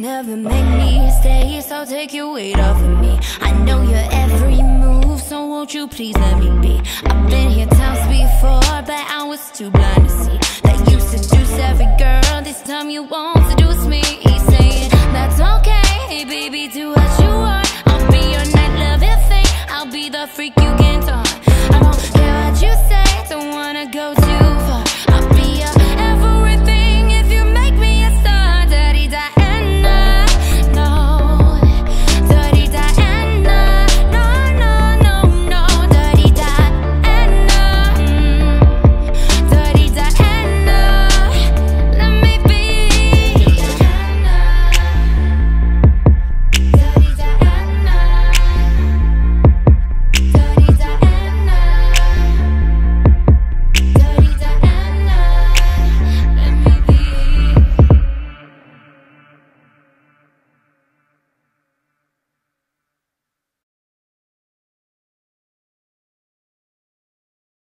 never make me stay So take your weight off of me. I know your every move So won't you please let me be? I've been here times before But I was too blind to see. That you seduce every girl This time you won't seduce me. He's Saying that's okay Baby do what you want. I'll be your night loving thing I'll be the freak you can talk